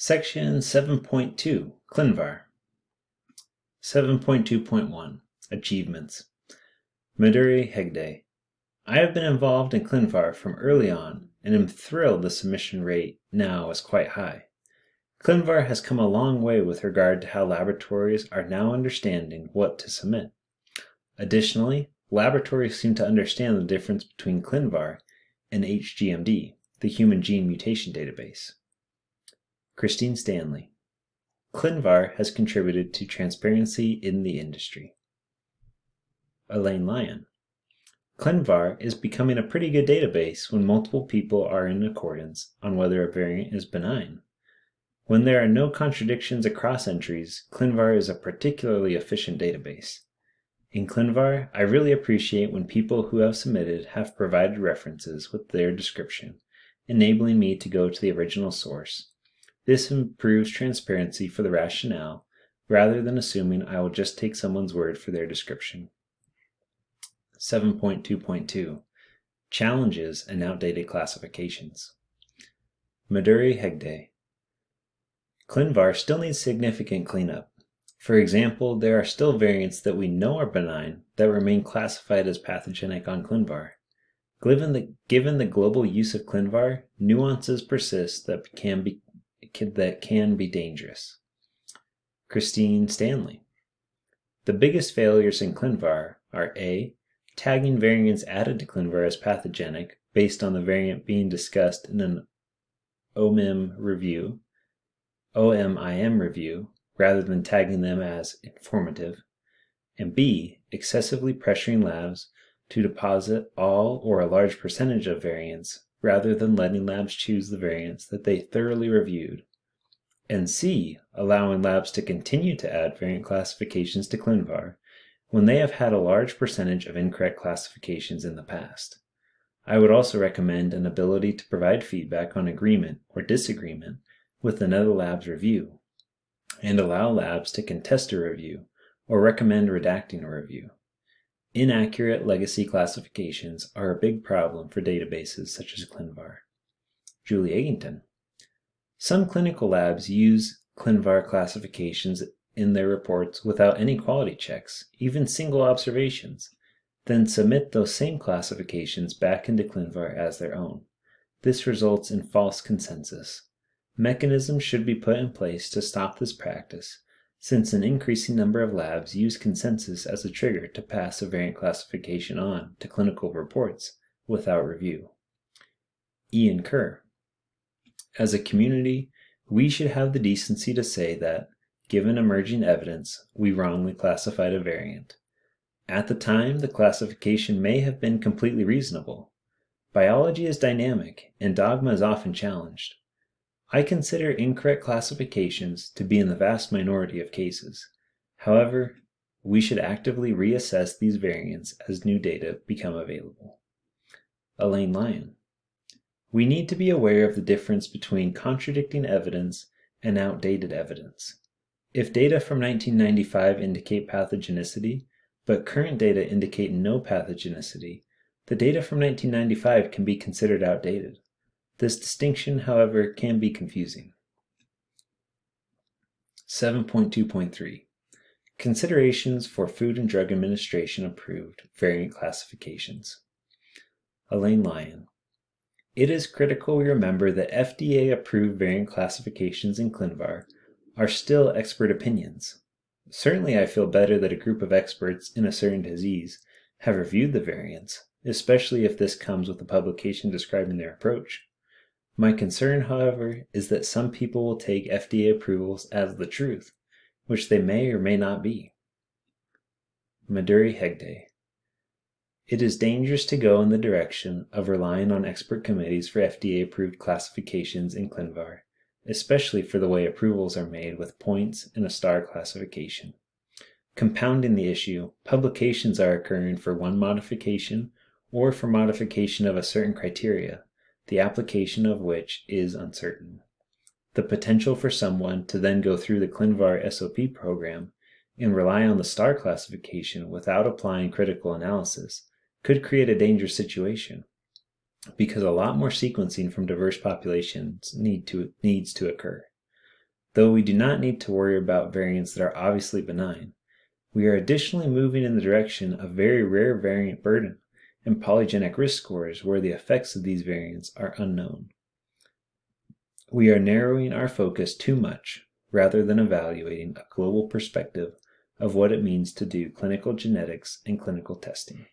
Section 7.2 ClinVar 7.2.1 Achievements Madhuri Hegde I have been involved in ClinVar from early on and am thrilled the submission rate now is quite high. ClinVar has come a long way with regard to how laboratories are now understanding what to submit. Additionally, laboratories seem to understand the difference between ClinVar and HGMD, the Human Gene Mutation Database. Christine Stanley. ClinVar has contributed to transparency in the industry. Elaine Lyon. ClinVar is becoming a pretty good database when multiple people are in accordance on whether a variant is benign. When there are no contradictions across entries, ClinVar is a particularly efficient database. In ClinVar, I really appreciate when people who have submitted have provided references with their description, enabling me to go to the original source this improves transparency for the rationale rather than assuming I will just take someone's word for their description. 7.2.2 Challenges and Outdated Classifications Madhuri Hegde ClinVar still needs significant cleanup. For example, there are still variants that we know are benign that remain classified as pathogenic on ClinVar. Given the, given the global use of ClinVar, nuances persist that can be that can be dangerous. Christine Stanley. The biggest failures in ClinVar are A. Tagging variants added to ClinVar as pathogenic based on the variant being discussed in an OMIM review, OMIM review, rather than tagging them as informative. And B. Excessively pressuring labs to deposit all or a large percentage of variants rather than letting labs choose the variants that they thoroughly reviewed. And C, allowing labs to continue to add variant classifications to ClinVar when they have had a large percentage of incorrect classifications in the past. I would also recommend an ability to provide feedback on agreement or disagreement with another lab's review, and allow labs to contest a review or recommend redacting a review. Inaccurate legacy classifications are a big problem for databases such as ClinVar. Julie Eggington. Some clinical labs use ClinVar classifications in their reports without any quality checks, even single observations, then submit those same classifications back into ClinVar as their own. This results in false consensus. Mechanisms should be put in place to stop this practice since an increasing number of labs use consensus as a trigger to pass a variant classification on to clinical reports without review. Iain Kerr. As a community, we should have the decency to say that, given emerging evidence, we wrongly classified a variant. At the time, the classification may have been completely reasonable. Biology is dynamic, and dogma is often challenged. I consider incorrect classifications to be in the vast minority of cases. However, we should actively reassess these variants as new data become available. Elaine Lyon. We need to be aware of the difference between contradicting evidence and outdated evidence. If data from 1995 indicate pathogenicity, but current data indicate no pathogenicity, the data from 1995 can be considered outdated. This distinction, however, can be confusing. 7.2.3 Considerations for Food and Drug Administration approved variant classifications. Elaine Lyon. It is critical we remember that FDA approved variant classifications in ClinVar are still expert opinions. Certainly, I feel better that a group of experts in a certain disease have reviewed the variants, especially if this comes with a publication describing their approach. My concern, however, is that some people will take FDA approvals as the truth, which they may or may not be. Madhuri Hegde. It is dangerous to go in the direction of relying on expert committees for FDA approved classifications in ClinVar, especially for the way approvals are made with points and a star classification. Compounding the issue, publications are occurring for one modification or for modification of a certain criteria the application of which is uncertain. The potential for someone to then go through the ClinVar SOP program and rely on the STAR classification without applying critical analysis could create a dangerous situation because a lot more sequencing from diverse populations need to, needs to occur. Though we do not need to worry about variants that are obviously benign, we are additionally moving in the direction of very rare variant burden and polygenic risk scores where the effects of these variants are unknown. We are narrowing our focus too much rather than evaluating a global perspective of what it means to do clinical genetics and clinical testing.